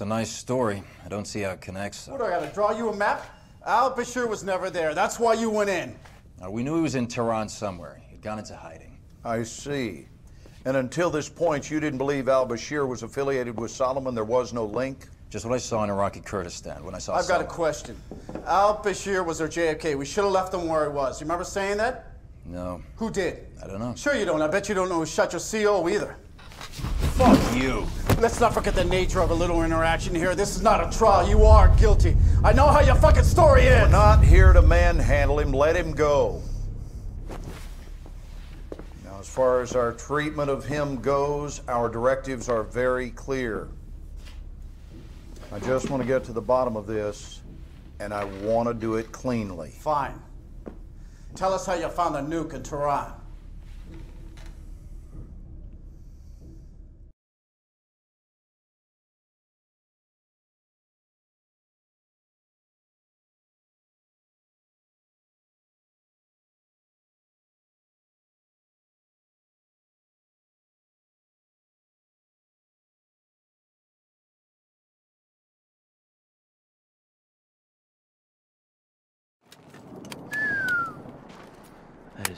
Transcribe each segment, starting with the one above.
That's a nice story. I don't see how it connects. What do I gotta draw you a map? Al Bashir was never there. That's why you went in. Uh, we knew he was in Tehran somewhere. He'd gone into hiding. I see. And until this point, you didn't believe al Bashir was affiliated with Solomon? There was no link? Just what I saw in Iraqi Kurdistan when I saw I've got a question. Al Bashir was our JFK. We should have left him where he was. You remember saying that? No, Who did? I don't know. Sure you don't. I bet you don't know who shot your CO either. Fuck you! Let's not forget the nature of a little interaction here. This is not a trial. You are guilty. I know how your fucking story is. We're not here to manhandle him. Let him go. Now, as far as our treatment of him goes, our directives are very clear. I just want to get to the bottom of this, and I want to do it cleanly. Fine. Tell us how you found the nuke in Tehran.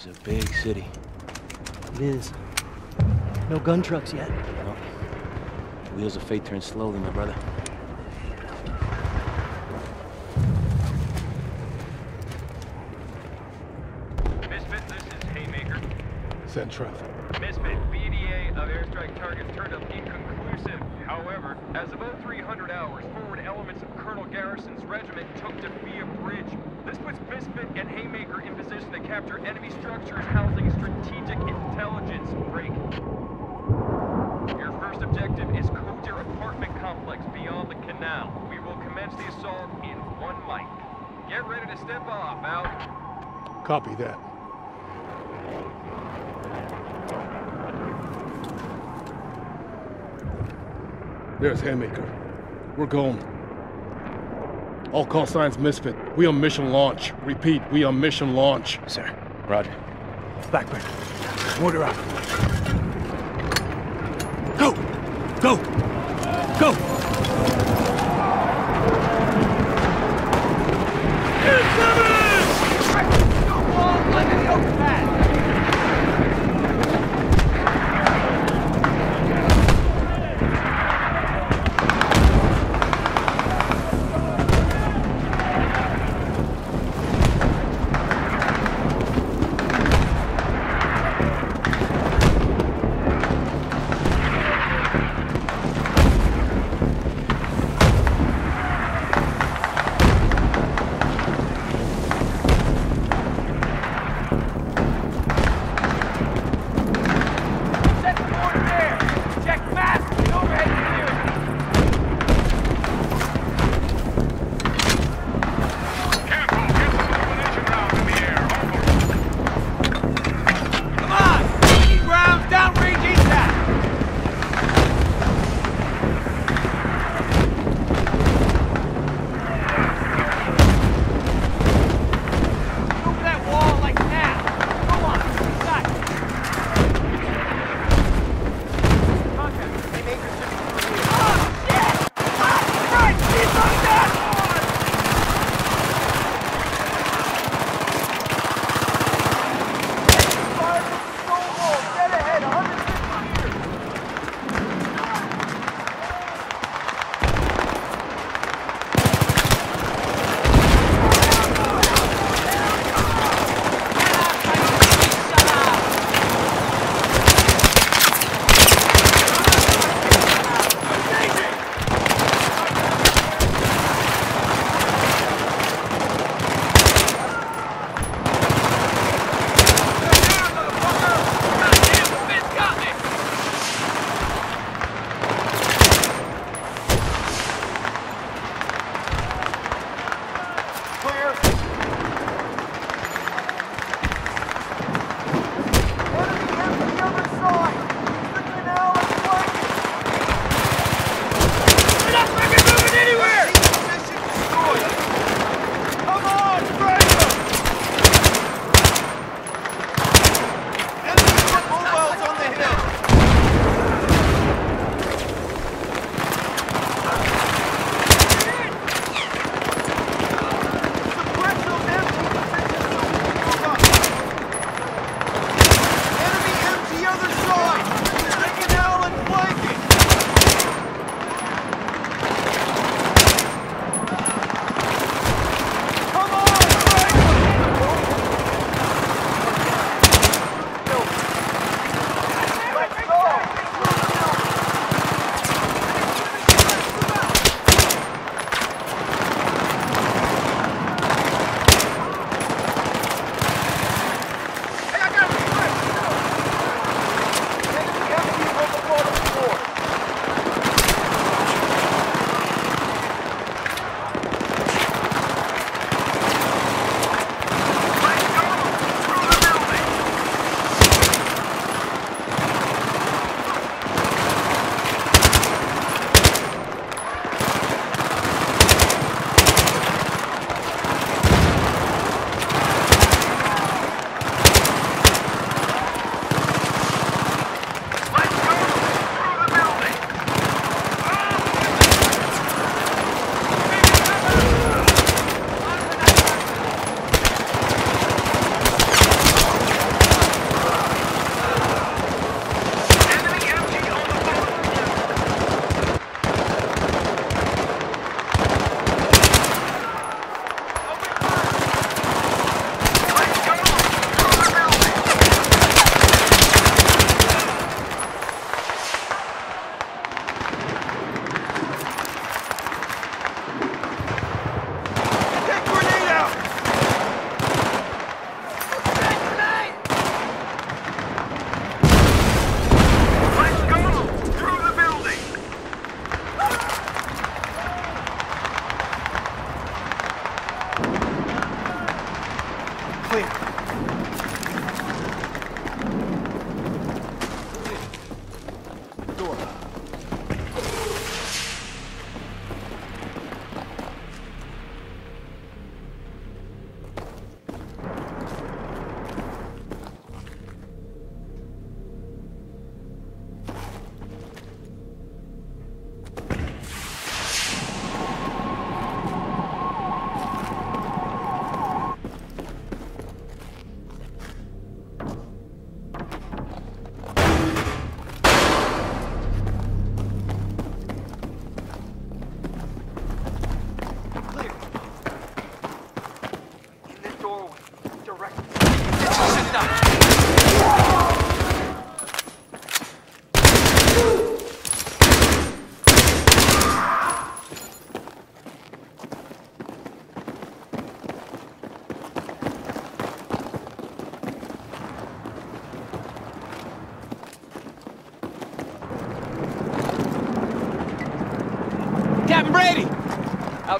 Is a big city. It is. No gun trucks yet. Well, wheels of fate turn slowly, my brother. Misfit, this is Haymaker. Send traffic. Misfit, BDA of airstrike targets turned up inconclusive. However, as of 0300 hours, forward elements of Colonel Garrison's regiment took to Defia Bridge. This puts Misfit and Haymaker in position to capture enemy structures housing strategic intelligence break. Your first objective is Kodir apartment complex beyond the canal. We will commence the assault in one mic. Get ready to step off, out. Copy that. There's Haymaker. We're going. All call signs Misfit. We on mission launch. Repeat, we on mission launch. Sir. Roger. Blackburn. Mortar out. Go! Go! Go!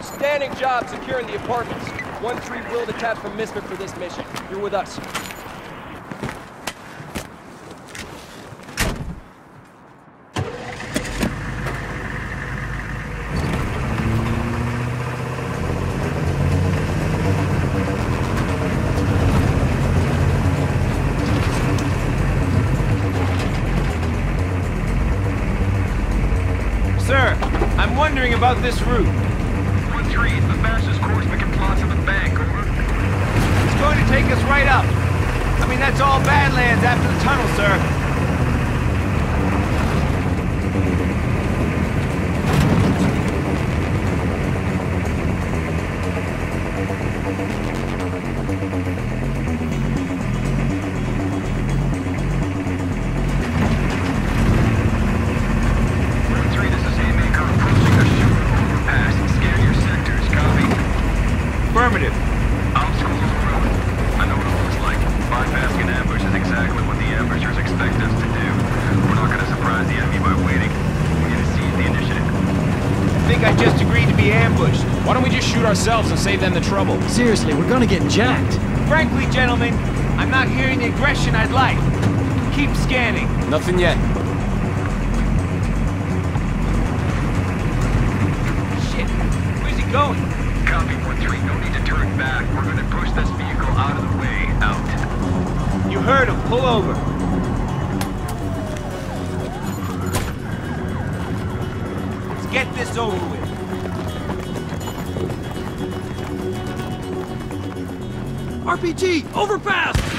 Outstanding job securing the apartments. 1-3 will detach from Misfit for this mission. You're with us. Right up. I mean, that's all Badlands after the tunnel, sir. Save them the trouble? Seriously, we're gonna get jacked. Frankly, gentlemen, I'm not hearing the aggression I'd like. Keep scanning. Nothing yet. Shit. Where's he going? Copy, 1-3. No need to turn back. We're gonna push this vehicle out of the way. Out. You heard him. Pull over. Let's get this over with. RPG, overpass!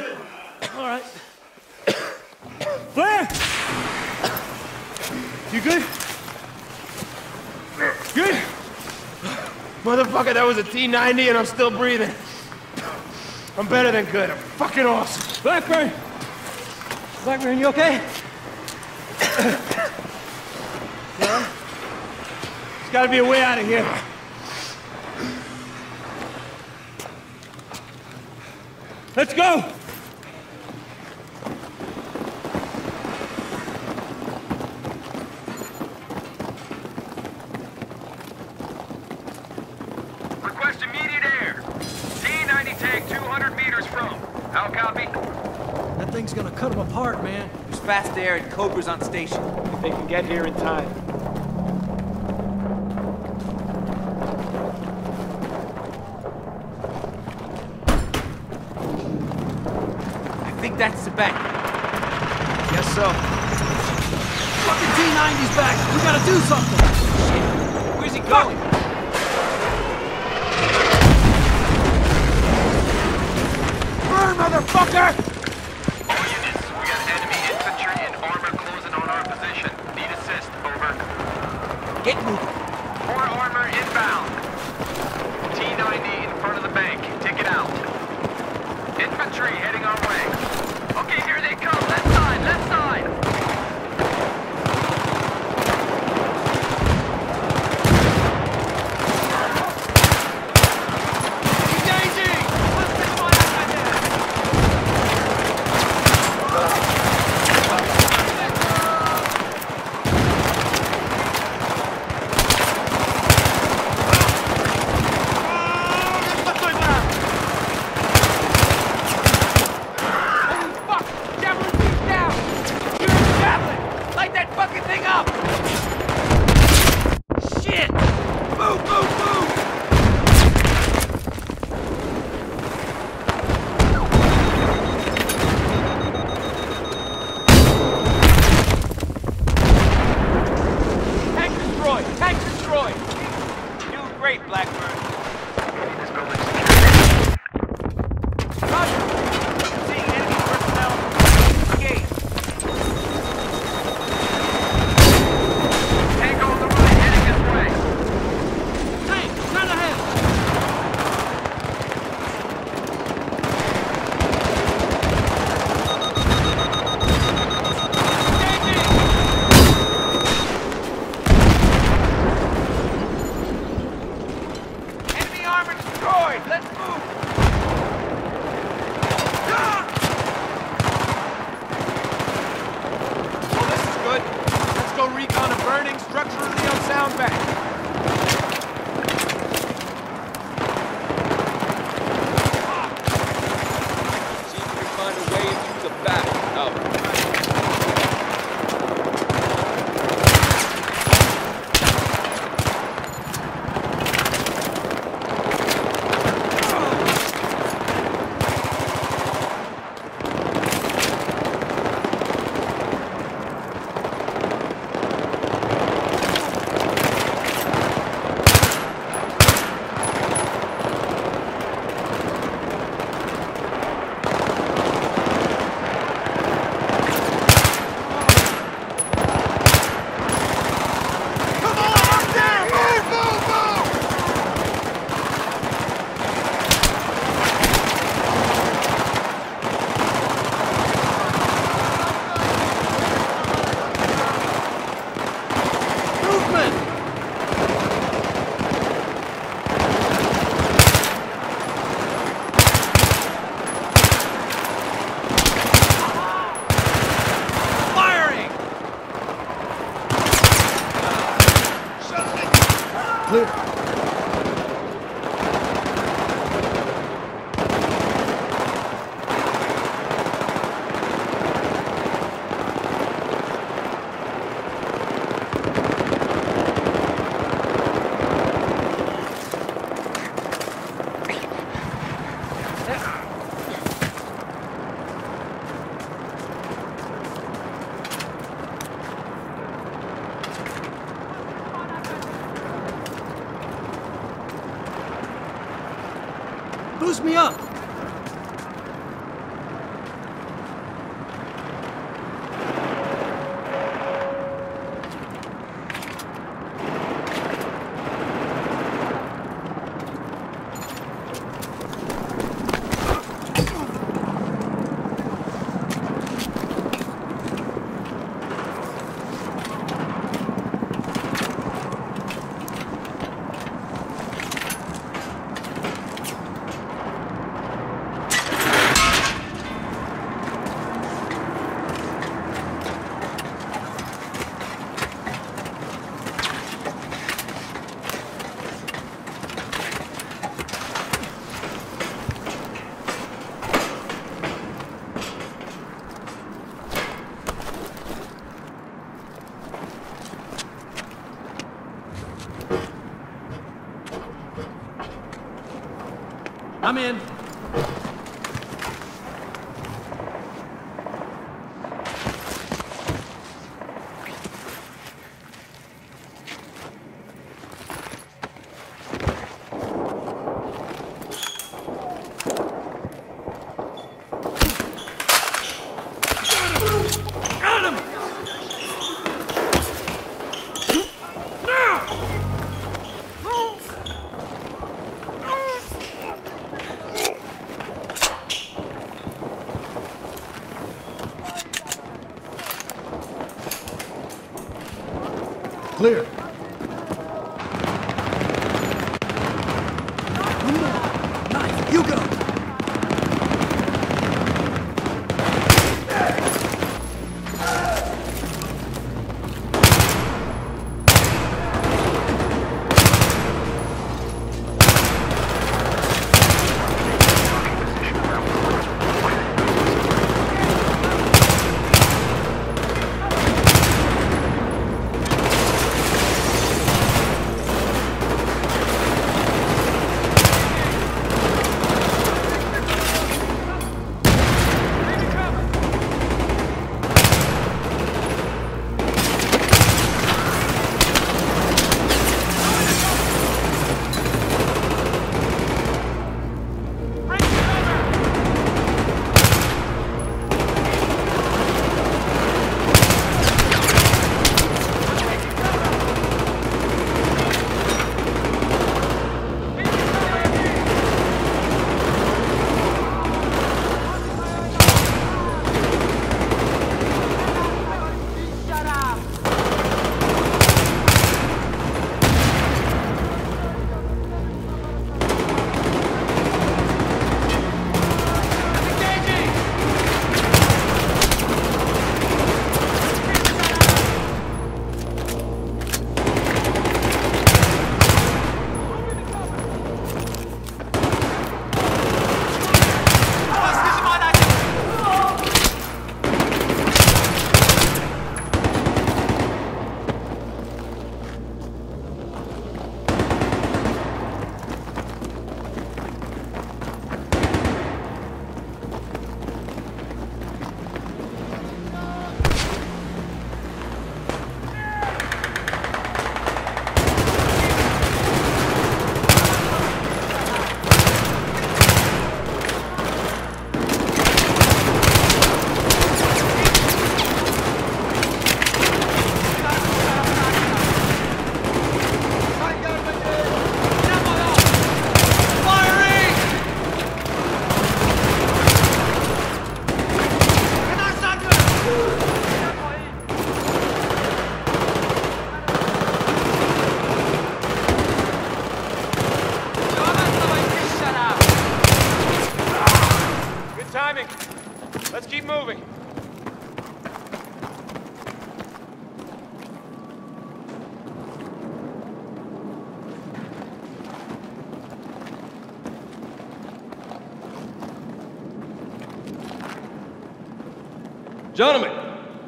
Good. All right. Blair! You good? Good? Motherfucker, that was a T-90 and I'm still breathing. I'm better than good. I'm fucking awesome. Blackburn! Blackburn, you okay? There's gotta be a way out of here. Let's go! Request immediate air. T-90 tank 200 meters from. How copy? That thing's gonna cut them apart, man. There's fast air and Cobra's on station. If they can get here in time. I think that's the bank. Guess so. Fucking T-90's back! We gotta do something! Where's he going? Burn, motherfucker! All units, we got enemy infantry and armor closing on our position. Need assist, over. Get moving. More armor inbound. T-90 in front of the bank. Take it out. Infantry heading our way. Okay, here they come. Left side, left side. Light that fucking thing up! Shit! Move, move, move! Tank destroyed! Tank destroyed! You doing great, Blackburn. This building's secured. Roger! Seeing enemy personnel. Engage. Tank on the right, heading this way. Tank, turn ahead! Enemy armor destroyed! Let's Boost me up! I'm in. You go!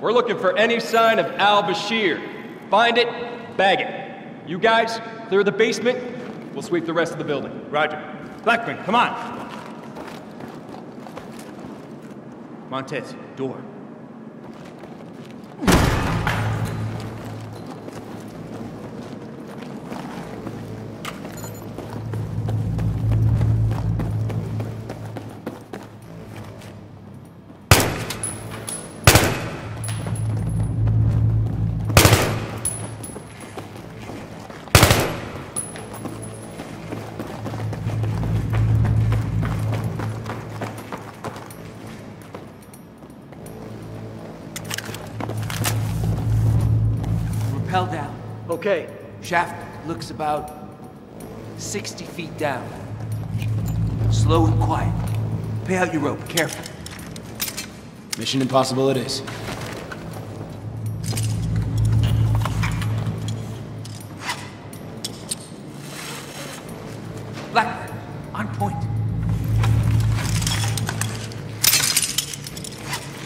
We're looking for any sign of Al Bashir. Find it, bag it. You guys, clear the basement. We'll sweep the rest of the building. Roger. Blackman, come on. Montes, door. Shaft looks about 60 feet down. Slow and quiet. Pay out your rope, careful. Mission impossible it is. Blackburn, on point.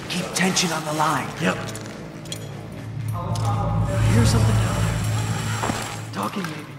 Keep tension on the line. Yep. I hear something down there. Talking maybe.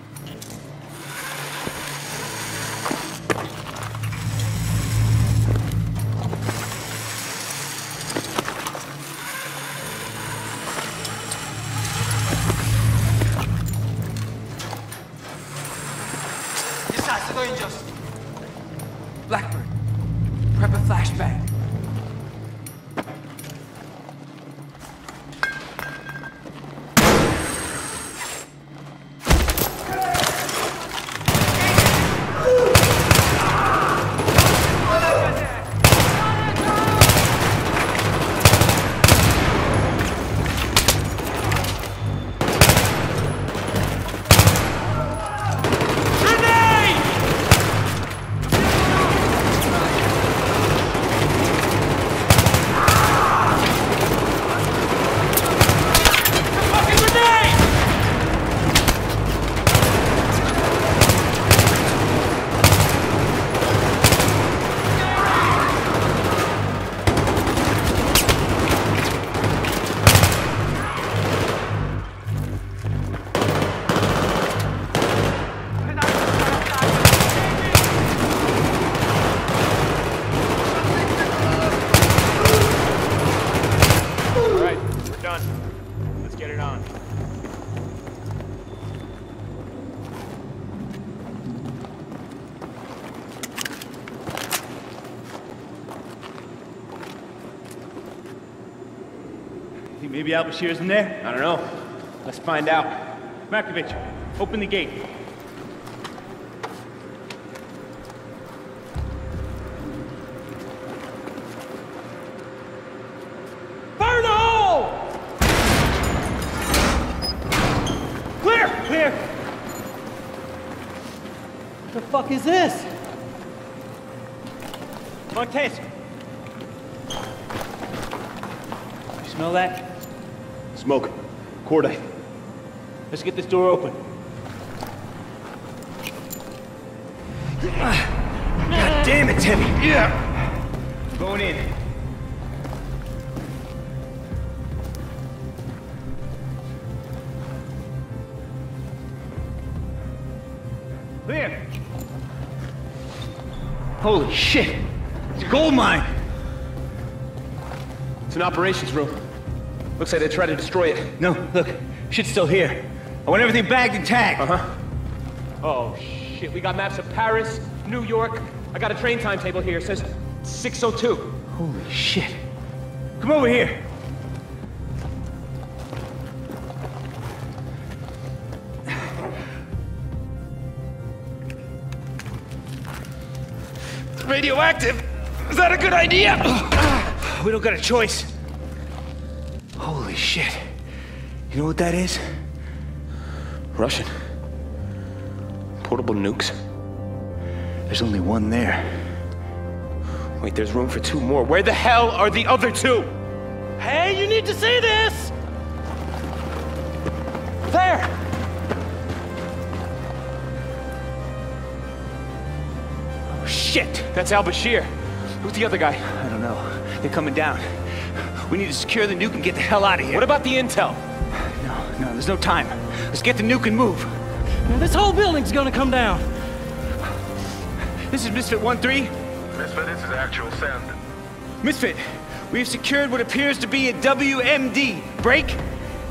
Think maybe Al Bashir's in there? I don't know. Let's find out. Matkovic, open the gate. Fire the! Clear! Clear! What the fuck is this? Montes! You smell that? Smoke. Cordite. Let's get this door open. God damn it, Timmy! Yeah! Going in. Clear! Holy shit! It's a gold mine! It's an operations room. Looks like they tried to destroy it. No, look, shit's still here. I want everything bagged and tagged. Uh-huh. Oh, shit. We got maps of Paris, New York. I got a train timetable here. It says 602. Holy shit. Come over here. Radioactive. Is that a good idea? We don't got a choice. Holy shit. You know what that is? Russian. Portable nukes. There's only one there. Wait, there's room for two more. Where the hell are the other two? Hey, you need to see this! There! Oh, shit! That's Al Bashir. Who's the other guy? I don't know. They're coming down. We need to secure the nuke and get the hell out of here. What about the intel? No, no, there's no time. Let's get the nuke and move. Now, this whole building's gonna come down. This is Misfit 1-3. Misfit, this is actual send. Misfit, we have secured what appears to be a WMD. Break?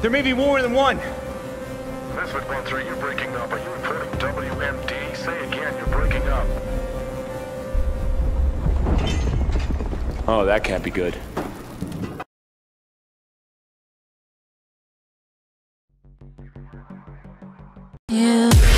There may be more than one. Misfit 1-3, you're breaking up. Are you reporting WMD? Say again, you're breaking up. Oh, that can't be good. Yeah.